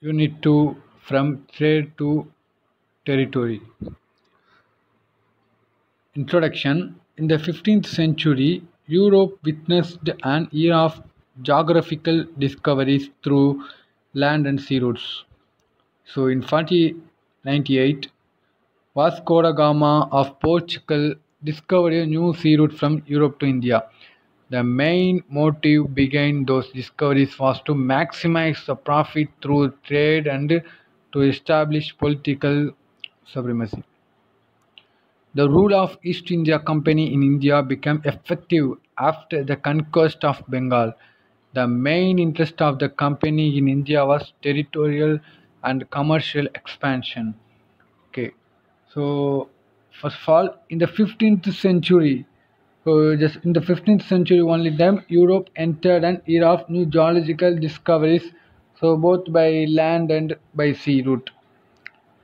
Unit 2 From Trade to Territory Introduction In the 15th century, Europe witnessed an era of geographical discoveries through land and sea routes. So, in 1498, Vasco da Gama of Portugal discovered a new sea route from Europe to India. The main motive behind those discoveries was to maximize the profit through trade and to establish political supremacy. The rule of East India Company in India became effective after the conquest of Bengal. The main interest of the company in India was territorial and commercial expansion. Okay, so first of all, in the 15th century, uh, just in the 15th century only time, Europe entered an era of new geological discoveries, so both by land and by sea route.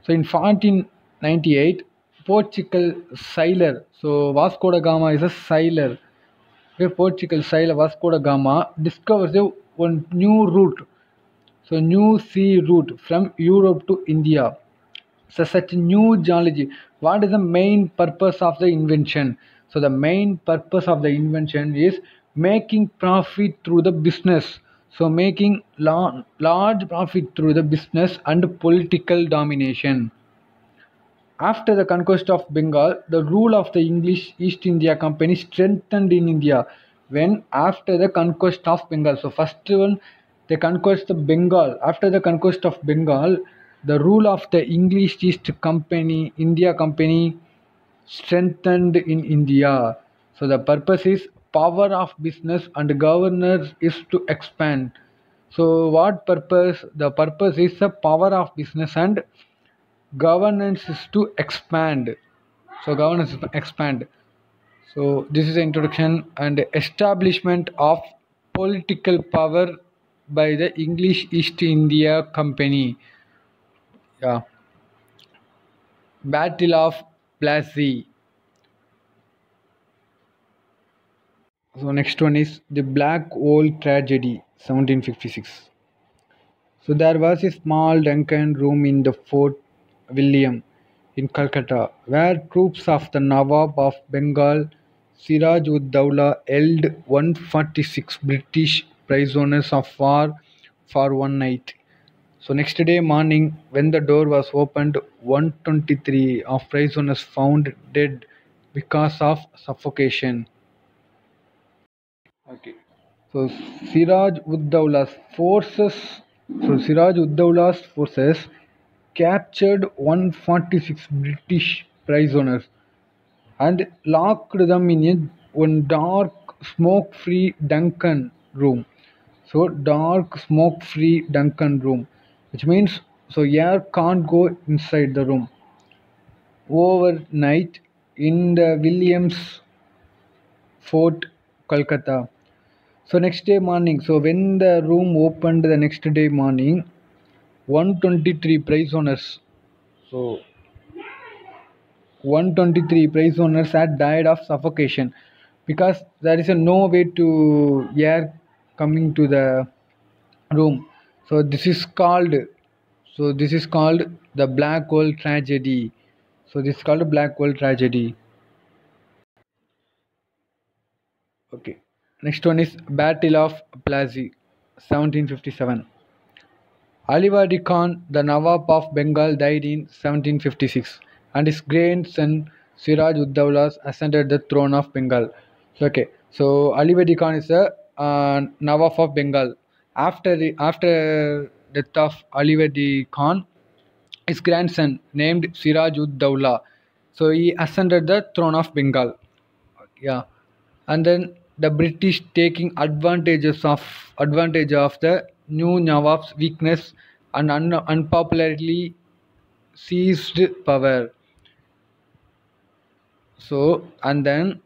So in 1498, Portugal sailor, so Vasco da Gama is a sailor. Okay, Portugal sailor Vasco da Gama discovers a one new route, so new sea route from Europe to India. So such new geology. What is the main purpose of the invention? So the main purpose of the invention is making profit through the business. So making la- large profit through the business and political domination. After the conquest of Bengal, the rule of the English East India Company strengthened in India. When after the conquest of Bengal, so first one they conquest the Bengal. After the conquest of Bengal, the rule of the English East Company, India Company, strengthened in India. So the purpose is power of business and governors is to expand. So what purpose? The purpose is the power of business and governance is to expand. So governance expand. So this is the introduction and establishment of political power by the English East India Company. Yeah. Battle of Plassey. So next one is the Black Hole Tragedy, 1756. So there was a small dungeon room in the Fort William in Calcutta, where troops of the Nawab of Bengal, Siraj ud Dowlah, held 146 British prisoners of war for one night. So next day morning, when the door was opened, 123 of prisoners found dead because of suffocation. Okay. So Siraj Uddaulla's forces, so Siraj Uddaulla's forces captured 146 British prisoners and locked them in a one dark smoke-free dungeon room. So dark smoke-free dungeon room, which means so air can't go inside the room. Overnight in the Williams Fort, Kolkata. So next day morning, so when the room opened the next day morning, 123 prisoners. So 123 prisoners had died of suffocation because there is a no way to air coming to the room. So this is called so this is called the black hole tragedy. So this is called a black hole tragedy. Okay. Next one is Battle of Plassey, 1757. Aliverdi Khan, the Nawab of Bengal, died in 1756, and his grandson Siraj ud Uddaulah ascended the throne of Bengal. So, okay, so Aliverdi Khan is the uh, Nawab of Bengal. After the after death of Aliverdi Khan, his grandson named Siraj Uddaulah, so he ascended the throne of Bengal. Yeah, and then the British taking advantages of advantage of the new Nawab's weakness and un- unpopularly seized power. So and then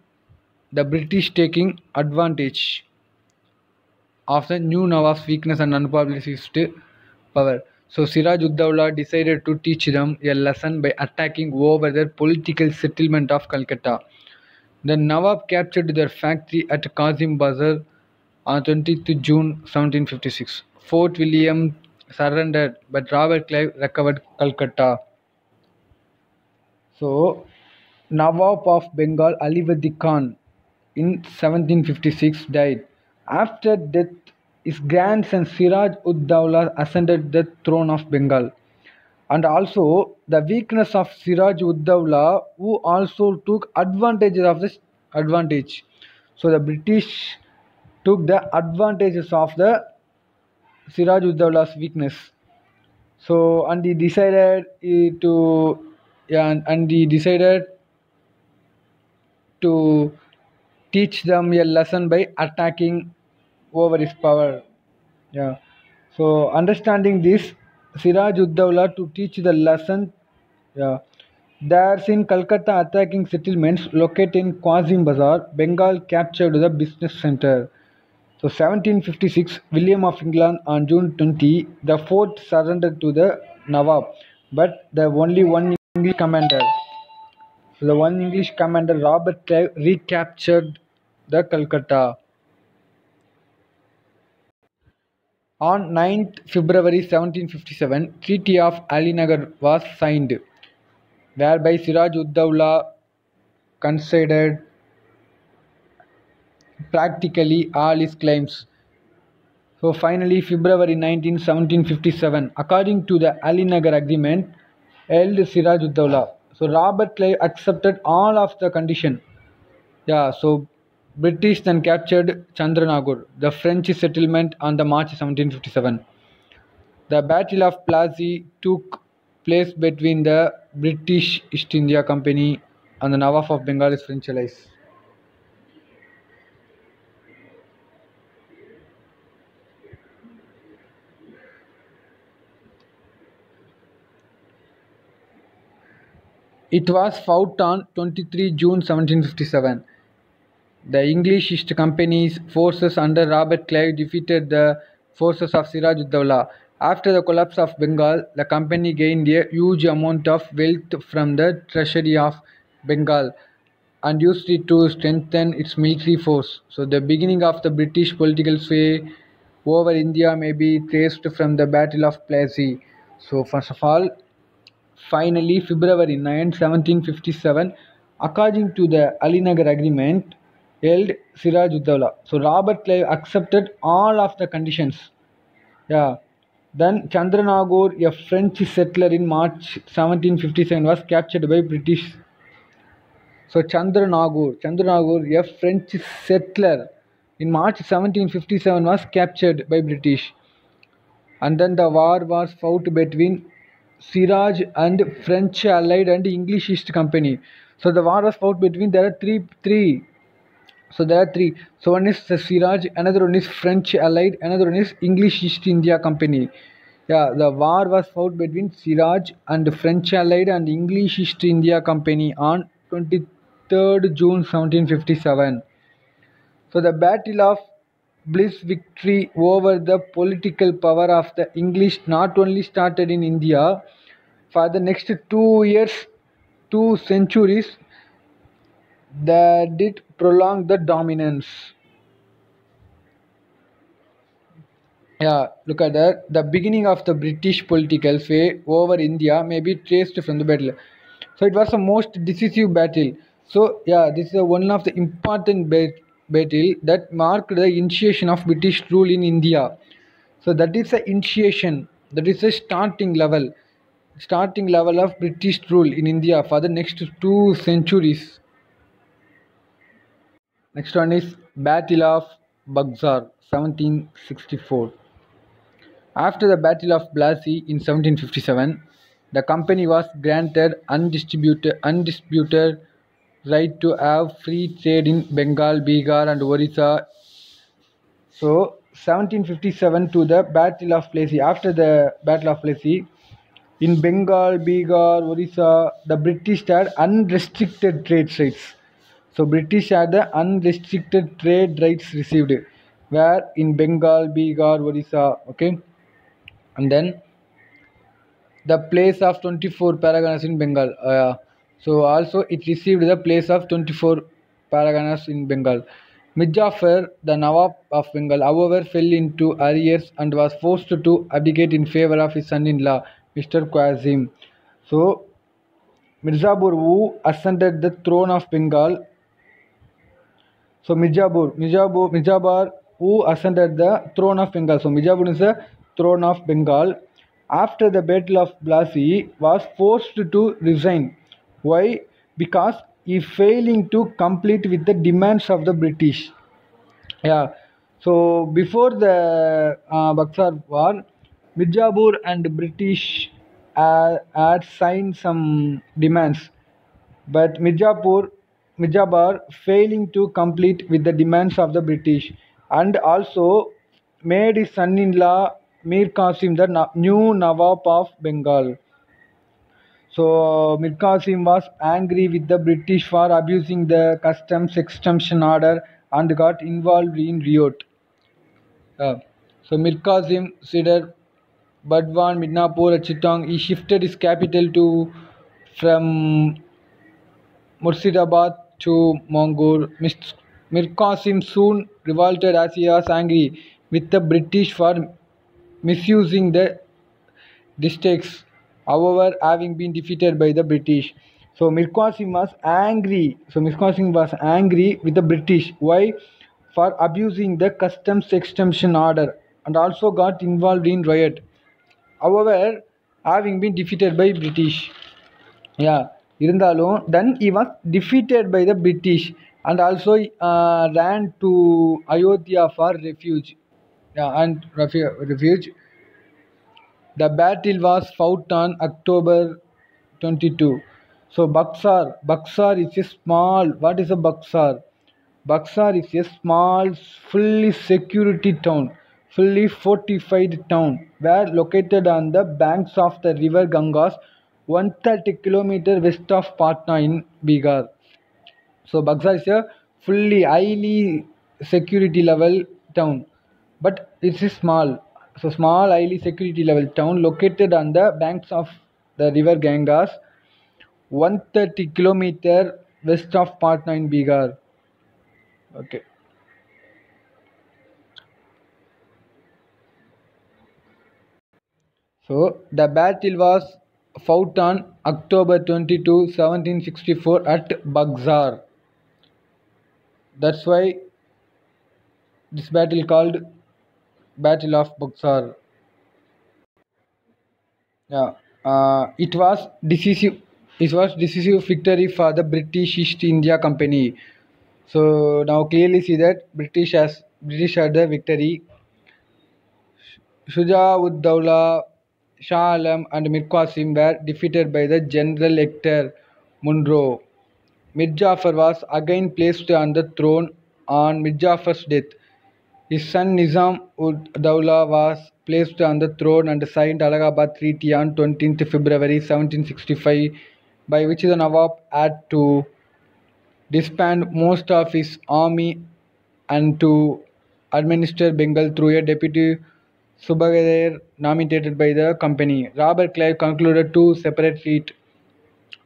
the British taking advantage of the new Nawab's weakness and unpopularly seized power. So Siraj Uddaulah decided to teach them a lesson by attacking over their political settlement of Calcutta. The Nawab captured their factory at Kazim Bazar on 20th June 1756. Fort William surrendered, but Robert Clive recovered Calcutta. So, Nawab of Bengal Aliverdi Khan in 1756 died. After death, his grandson Siraj ud Dawla ascended the throne of Bengal. And also, the weakness of Siraj ud Dawla, who also took advantage of this advantage. So, the British took the advantages of the Siraj ud Dawla's weakness. So, and he decided to, yeah, and he decided to teach them a lesson by attacking over his power. Yeah. So understanding this, Siraj Uddawla to teach the lesson. Yeah. There's in Calcutta attacking settlements located in Qasim Bazar, Bengal captured the business center. So 1756, William of England on June 20, the fort surrendered to the Nawab, but the only one English commander. So the one English commander Robert recaptured the Calcutta. On 9th February 1757, Treaty of Alinagar was signed, whereby Siraj Uddawla conceded practically all his claims. So finally, February 19, 1757, according to the Alinagar Agreement, held Siraj Uddawla. So Robert Clive accepted all of the condition. Yeah, so British then captured Chandranagur, the French settlement on the March 1757. The Battle of Plassey took place between the British East India Company and the Nawab of Bengal's French allies. It was fought on 23 June 1757. The English East Company's forces under Robert Clive defeated the forces of Siraj Uddawla. After the collapse of Bengal, the company gained a huge amount of wealth from the treasury of Bengal and used it to strengthen its military force. So, the beginning of the British political sway over India may be traced from the Battle of Plassey. So, first of all, finally, February 9, 1757, according to the Alinagar Agreement, held Siraj Uddawla. So Robert Clive accepted all of the conditions. Yeah. Then Chandranagur, a French settler in March 1757, was captured by British. So Chandranagur, Chandranagur, a French settler in March 1757, was captured by British. And then the war was fought between Siraj and French Allied and English East Company. So the war was fought between there are three three so there are three. So one is Siraj, another one is French Allied, another one is English East India Company. Yeah, the war was fought between Siraj and French Allied and English East India Company on 23rd June 1757. So the Battle of Bliss victory over the political power of the English not only started in India, for the next two years, two centuries, that did prolong the dominance. Yeah, look at that. The beginning of the British political sway over India may be traced from the battle. So it was the most decisive battle. So yeah, this is one of the important bat- battle that marked the initiation of British rule in India. So that is the initiation. That is the starting level, starting level of British rule in India for the next two centuries. Next one is Battle of Buxar, 1764. After the Battle of Plassey in 1757, the company was granted undisputed, undisputed right to have free trade in Bengal, Bihar, and Orissa. So, 1757 to the Battle of Plassey. After the Battle of Plassey, in Bengal, Bihar, Orissa, the British had unrestricted trade rights. So British had the unrestricted trade rights received, where in Bengal, Bihar, Orissa, okay, and then the place of 24 paraganas in Bengal. Uh, so also it received the place of 24 paraganas in Bengal. Mir Jafar, the Nawab of Bengal, however, fell into arrears and was forced to abdicate in favor of his son-in-law, Mir Qasim. So, Mirzapur, who ascended the throne of Bengal, so Mijapur, Mijapur, Mijabar, who ascended the throne of Bengal. So Mijapur is the throne of Bengal. After the Battle of Plassey, was forced to resign. Why? Because he failing to complete with the demands of the British. Yeah. So before the uh, Buxar war, Mijapur and British uh, had signed some demands but Mijapur, Mijabar failing to complete with the demands of the British and also made his son-in-law Mir Qasim the new Nawab of Bengal. So Mir Qasim was angry with the British for abusing the customs exemption order and got involved in riot. Uh, so Mir Qasim ceded Burdwan, Midnapur, and Chittagong. He shifted his capital to from Murshidabad to Mongol. Mir Qasim soon revolted as he was angry with the British for misusing the districts, however, having been defeated by the British. So Mir Qasim was angry. So Mir Qasim was angry with the British. Why? For abusing the customs exemption order and also got involved in riot. However, having been defeated by British. Yeah. இருந்தாலும் then he was defeated by the British and also uh, ran to Ayodhya for refuge. Yeah, and refu- refuge. The battle was fought on October 22. So Buxar, Buxar is a small. What is a Buxar? Buxar is a small, fully security town, fully fortified town, where located on the banks of the river Gangas, 130 kilometer west of Patna in Bihar. So Buxar is a fully highly security level town, but it's a small, so small highly security level town located on the banks of the river Gangas, 130 kilometer west of Patna in Bihar. Okay. So the battle was fought on October 22, 1764 at Buxar. That's why this battle called Battle of Buxar. Yeah, uh, it was decisive. It was decisive victory for the British East India Company. So now clearly see that British has British had the victory. Shuja ud Dawla, Shah Alam, and Mir Qasim were defeated by the General Hector Munro. Mir Jafar was again placed on the throne on Mir Jafar's death. His son Nizam ud Dawla was placed on the throne and signed Allahabad Treaty on 20th February 1765, by which the Nawab had to disband most of his army and to administer Bengal through a deputy Subadar nominated by the company. Robert Clive concluded two separate treat-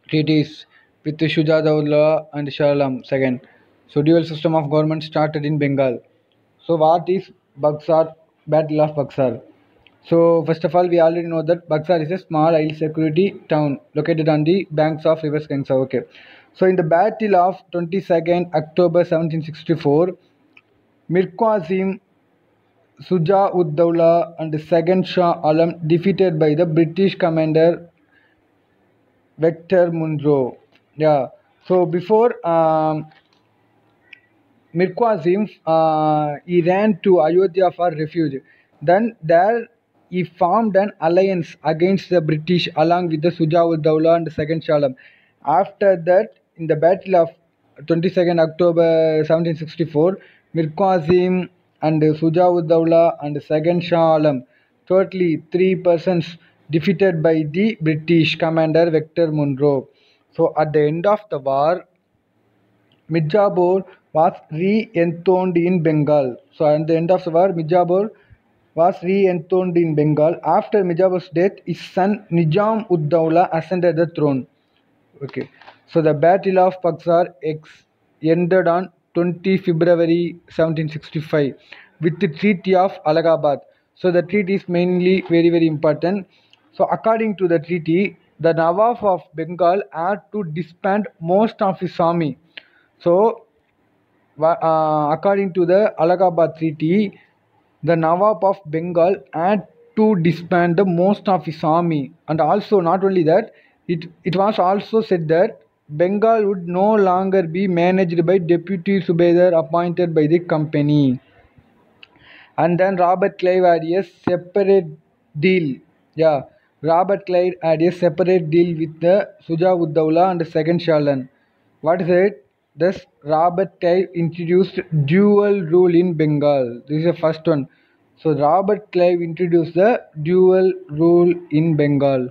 treaties with Shuja Dawla and Shah Alam II. So dual system of government started in Bengal. So what is Buxar? Battle of Buxar. So first of all, we already know that Buxar is a small highly security town located on the banks of River Gangsa. Okay. So in the Battle of 22nd October 1764, Mir Qasim, Suja ud and second Shah Alam defeated by the British commander Victor Munro. Yeah. So before um, Mir Qasim, uh, he ran to Ayodhya for refuge. Then there he formed an alliance against the British along with the Suja ud and second Shah Alam. After that, in the Battle of 22nd October 1764, Mir Qasim and Suja ud and second Shah Alam, totally three persons defeated by the British commander Victor Munro. So at the end of the war, Mijapur was re-enthroned in Bengal. So at the end of the war, Mijapur was re-enthroned in Bengal. After Mijapur's death, his son Nizam ud ascended the throne. Okay. So the Battle of Buxar ended on 20 February 1765 with the Treaty of Allahabad. So the treaty is mainly very very important. So according to the treaty, the Nawab of Bengal had to disband most of his army. So uh, according to the Allahabad Treaty, the Nawab of Bengal had to disband the most of his army, and also not only that, it it was also said that Bengal would no longer be managed by deputy subedar appointed by the company. And then Robert Clive had a separate deal. Yeah, Robert Clive had a separate deal with the Sujawuddawla and the second Shah Alam. What is it? Thus, Robert Clive introduced dual rule in Bengal. This is the first one. So, Robert Clive introduced the dual rule in Bengal.